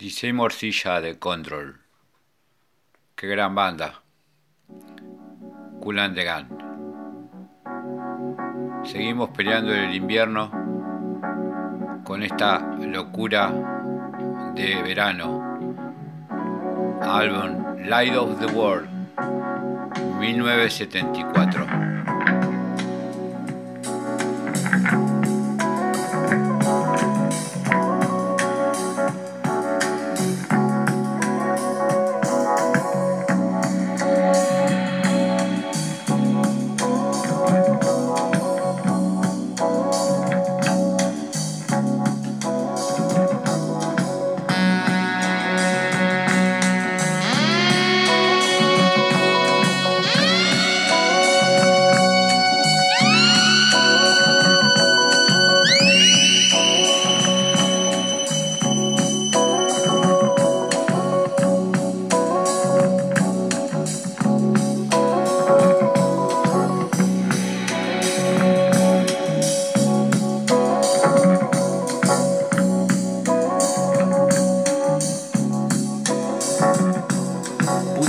Dice Morcilla de Control. Qué gran banda. Kulan de. Seguimos peleando en el invierno con esta locura de verano. Álbum Light of the World 1974.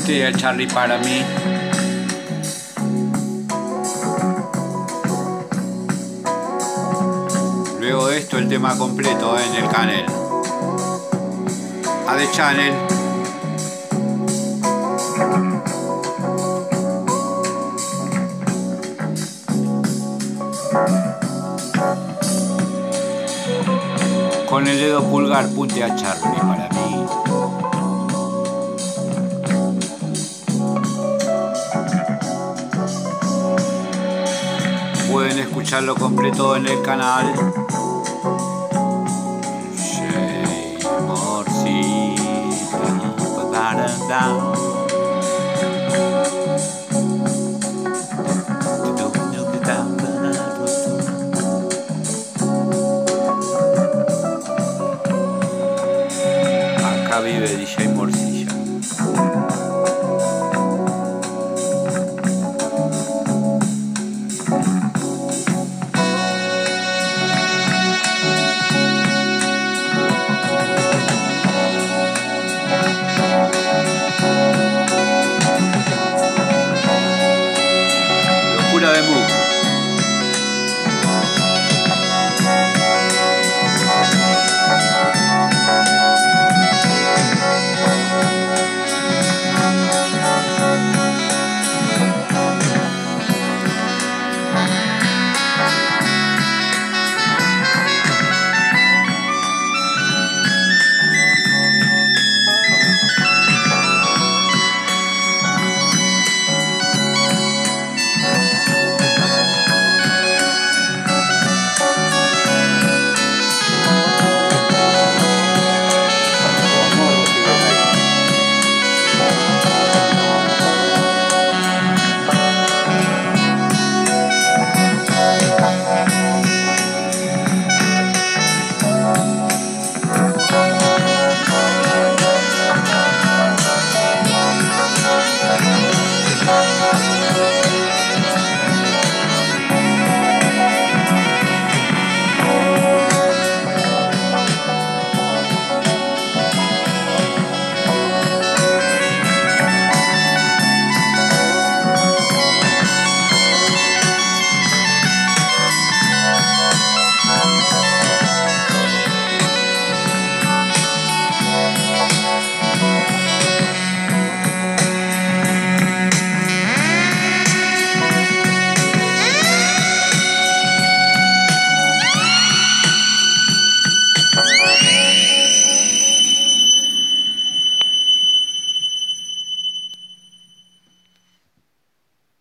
Charlie para mí. Luego de esto el tema completo en el canal. A The Channel. Con el dedo pulgar punte a Charlie para mí. Escucharlo completo en el canal. Acá vive DJ Morcilla.